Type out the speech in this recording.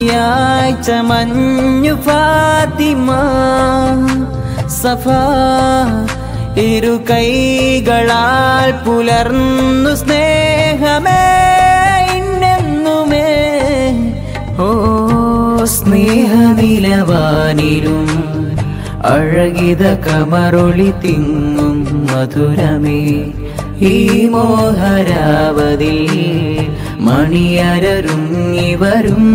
ാഴ്ച മഞ്ഞു ഫാത്തിമ സഫ ഇരു കൈകളാൽ പുലർന്നു സ്നേഹമേ ഇന്നെന്നുമേ. ഓ സ്നേഹനിലവാനിലും അഴകിത കമറൊളി തിങ്ങും മധുരമേ. ഈ മോഹരാവതിൽ മണിയരരുങ്ങി വരും.